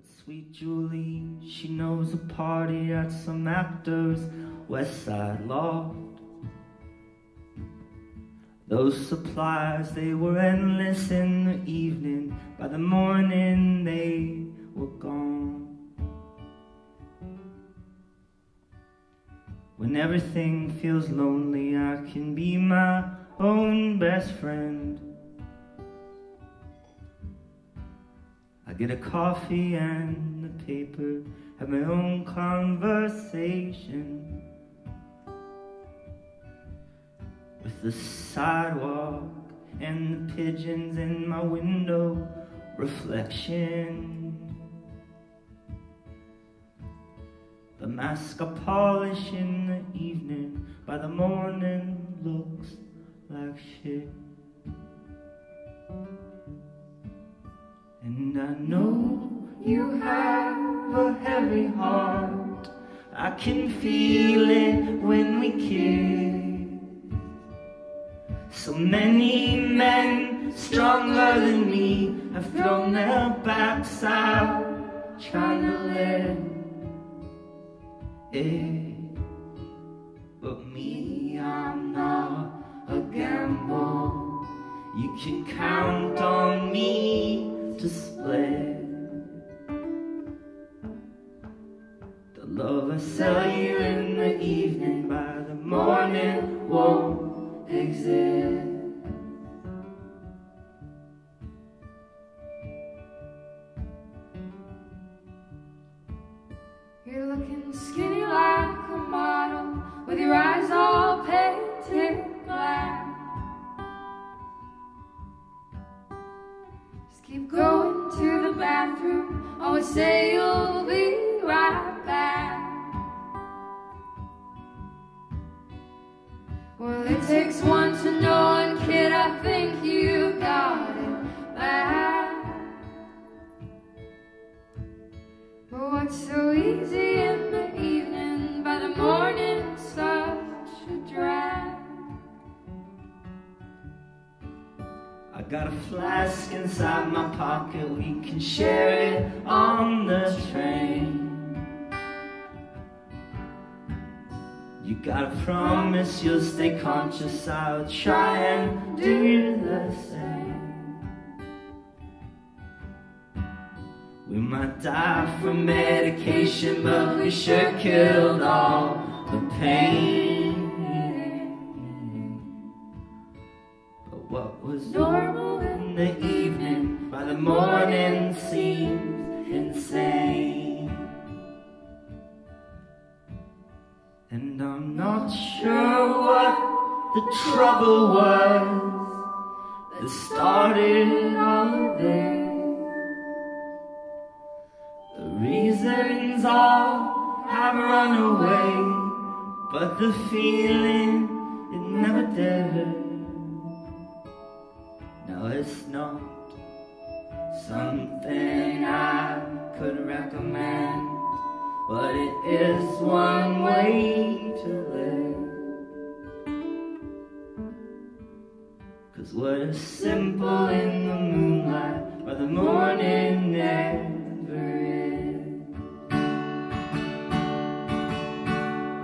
But sweet Julie, she knows a party at some actor's West Side loft. Those supplies, they were endless in the evening. By the morning, they were gone. When everything feels lonely, I can be my own best friend. I get a coffee and a paper, have my own conversation with the sidewalk and the pigeons in my window reflection. The mask I polish in the evening by the morning looks like shit. I know you have a heavy heart. I can feel it when we kiss. So many men stronger than me have thrown their backs out, trying to let it. But me, I'm not a gamble. You can count on me split. The love I sell you in the evening by the morning won't exist. You're looking skinny like a model with your eyes keep going to the bathroom. Always say you'll be right back. Well, it takes one to know one, kid. I think you got it back. But what's so easy in the I got a flask inside my pocket, we can share it on the train. You gotta promise you'll stay conscious, I'll try and do the same. We might die from medication, but we sure killed all the pain. Not sure what the trouble was that started all this. The reasons all have run away, but the feeling it never did. No, it's not something I could recommend, but it is one way to What is simple in the moonlight by the morning never is.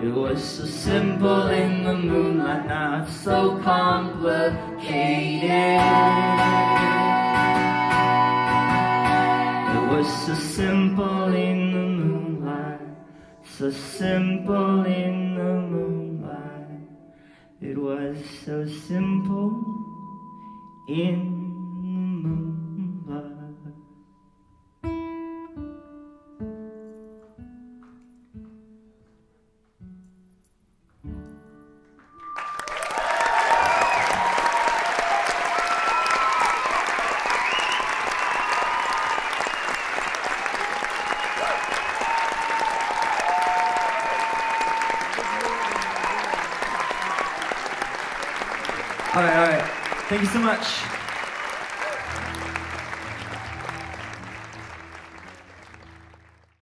It was so simple in the moonlight, now it's so complicated. It was so simple in the moonlight, so simple in the moonlight. It was so simple in. All right, all right. Thank you so much.